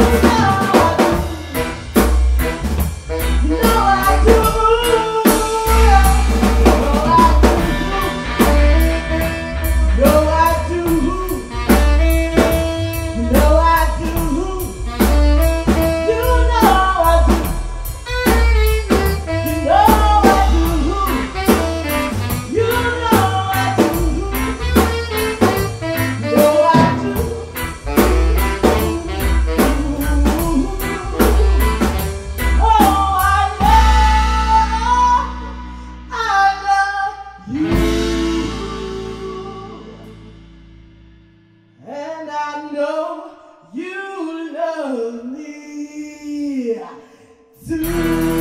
Thank you. Know you love me too.